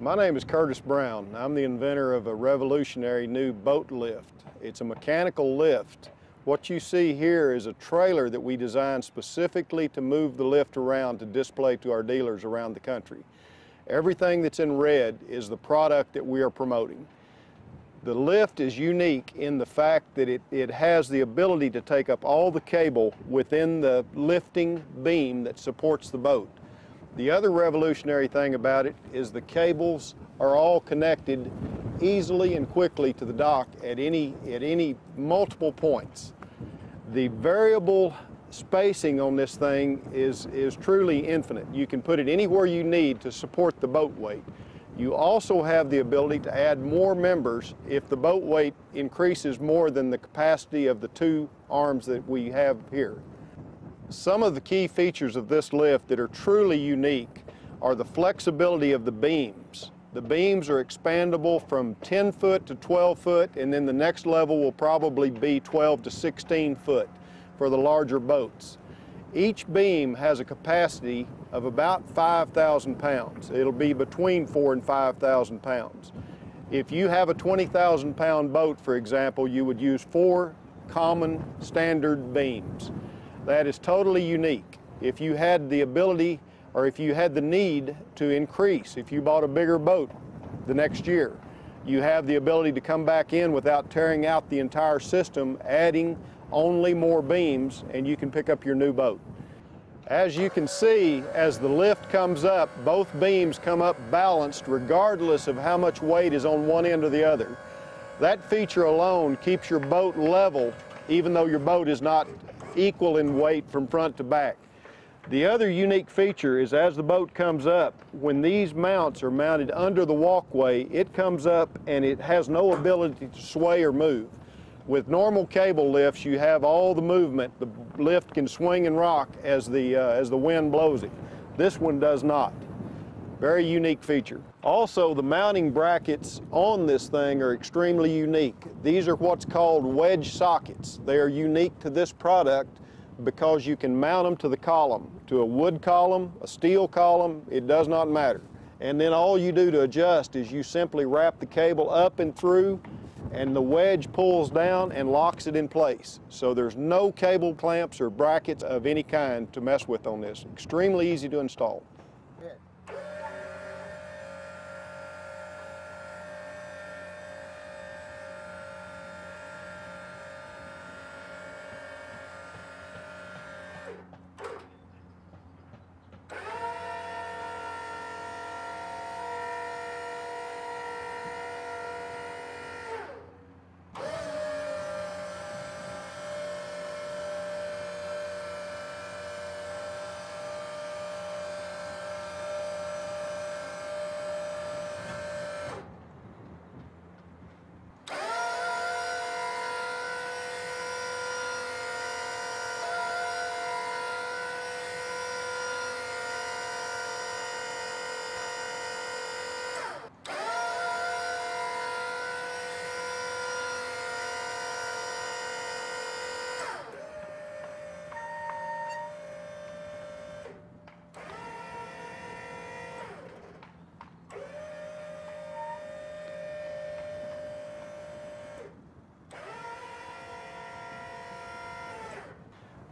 My name is Curtis Brown. I'm the inventor of a revolutionary new boat lift. It's a mechanical lift. What you see here is a trailer that we designed specifically to move the lift around to display to our dealers around the country. Everything that's in red is the product that we are promoting. The lift is unique in the fact that it, it has the ability to take up all the cable within the lifting beam that supports the boat. The other revolutionary thing about it is the cables are all connected easily and quickly to the dock at any, at any multiple points. The variable spacing on this thing is, is truly infinite. You can put it anywhere you need to support the boat weight. You also have the ability to add more members if the boat weight increases more than the capacity of the two arms that we have here. Some of the key features of this lift that are truly unique are the flexibility of the beams. The beams are expandable from 10 foot to 12 foot, and then the next level will probably be 12 to 16 foot for the larger boats. Each beam has a capacity of about 5,000 pounds. It'll be between four and 5,000 pounds. If you have a 20,000 pound boat, for example, you would use four common standard beams. That is totally unique. If you had the ability or if you had the need to increase, if you bought a bigger boat the next year, you have the ability to come back in without tearing out the entire system, adding only more beams, and you can pick up your new boat. As you can see, as the lift comes up, both beams come up balanced regardless of how much weight is on one end or the other. That feature alone keeps your boat level even though your boat is not equal in weight from front to back. The other unique feature is as the boat comes up, when these mounts are mounted under the walkway, it comes up and it has no ability to sway or move. With normal cable lifts, you have all the movement. The lift can swing and rock as the, uh, as the wind blows it. This one does not. Very unique feature. Also, the mounting brackets on this thing are extremely unique. These are what's called wedge sockets. They are unique to this product because you can mount them to the column, to a wood column, a steel column, it does not matter. And then all you do to adjust is you simply wrap the cable up and through and the wedge pulls down and locks it in place. So there's no cable clamps or brackets of any kind to mess with on this. Extremely easy to install.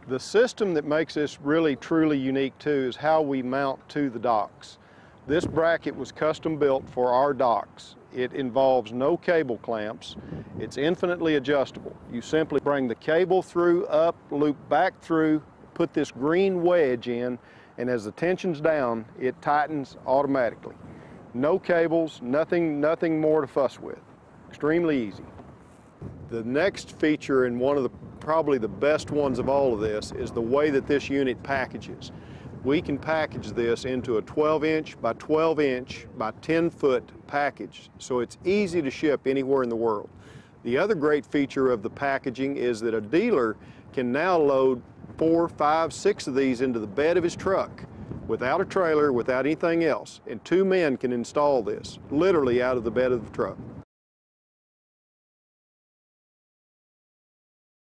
The system that makes this really truly unique too is how we mount to the docks. This bracket was custom built for our docks. It involves no cable clamps. It's infinitely adjustable. You simply bring the cable through, up, loop back through, put this green wedge in, and as the tension's down, it tightens automatically. No cables, nothing, nothing more to fuss with. Extremely easy. The next feature and one of the probably the best ones of all of this is the way that this unit packages. We can package this into a 12 inch by 12 inch by 10 foot package, so it's easy to ship anywhere in the world. The other great feature of the packaging is that a dealer can now load four, five, six of these into the bed of his truck without a trailer, without anything else, and two men can install this, literally out of the bed of the truck.